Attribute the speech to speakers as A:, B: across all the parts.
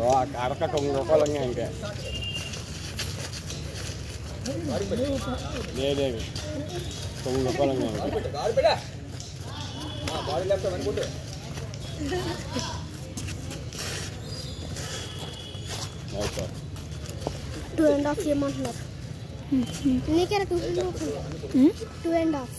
A: ఓ అరక కొంగు రూపాయలు ఇంకా లేదు తొమ్మిది రూపాయలు ఇంకా ఓకే
B: టూ అండ్ హాఫ్ చేయమంటున్నారు నీకే two two and half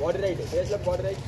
A: Body right body right